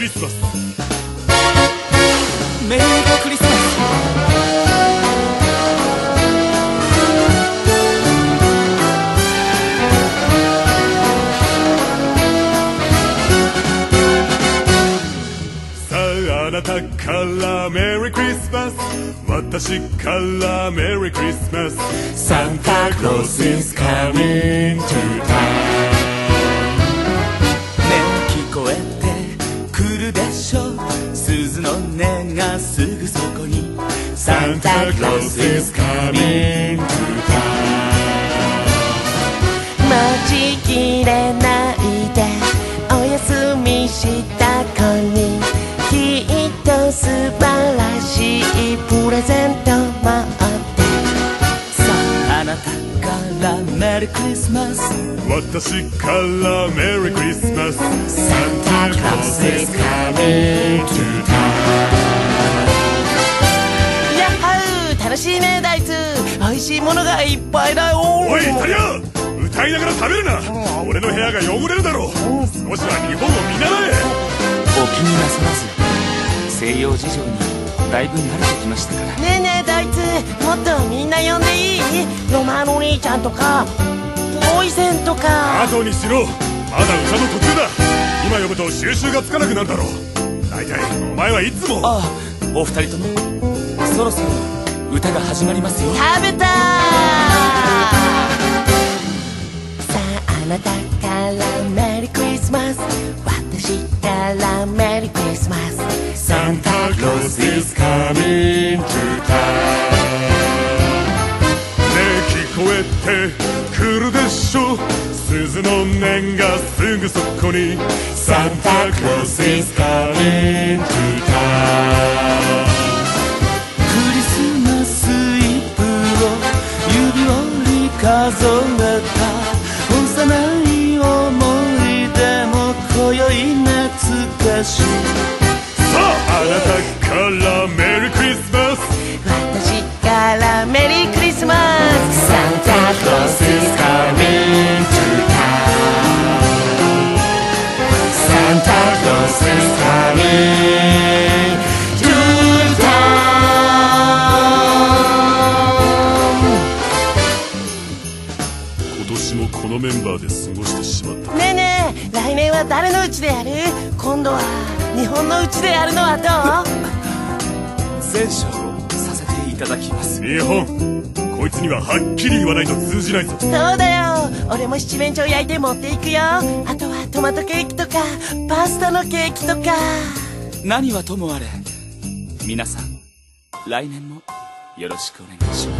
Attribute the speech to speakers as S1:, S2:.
S1: クリスマス。
S2: メリークリスマス。
S1: さああなたからメリークリスマス。私からメリークリスマス。Santa Claus is coming to town
S2: すぐそこに
S1: Santa Claus is coming to town
S3: 待ちきれないでお休みした子にきっと素晴らしいプレゼント待って。
S2: さああなたからメリークリスマス。
S1: 私からメリークリスマス。
S3: Santa Claus is
S1: coming to town
S3: しいねダイツ美味しいものがいっぱいだよ。
S1: おいイタリア歌いながら食べるな。俺の部屋が汚れるだろう。少しは日本を見習え
S2: お気になさらず西洋事情にだいぶ慣れてきましたから。
S3: ねえねえダイツもっとみんな呼んでいい？ロマーノ兄ちゃんとかポイセンとか。
S1: 後にしろ。まだ歌の途中だ。今呼ぶと収集がつかなくなるだろう。大体お前はいつも。
S2: ああお二人ともそろそろ歌が始まりますよ。
S3: 食べたさああなたからメリークリスマス。私からメリークリスマス。
S1: Santa Claus is coming. to town ねえ聞こえてくるでしょ。鈴の音がすぐそこに。Santa Claus is coming to town
S2: 懐かし。
S1: さああなたからメリークリスマス。
S3: 私からメリークリスマス Santa Claus is coming to town Santa Claus is coming to town
S1: 今年もこのメンバーで過ごしてしまった。
S3: 来年は誰のうちでやる？今度は日本のうちでやるのはど
S2: 前哨させていただきます。
S1: 日本こいつにははっきり言わないと通じないぞ。
S3: うそうだよ。俺も七面鳥焼いて持っていくよ。あとはトマトケーキとかパスタのケーキとか。
S2: 何はともあれ。皆さん来年もよろしくお願いします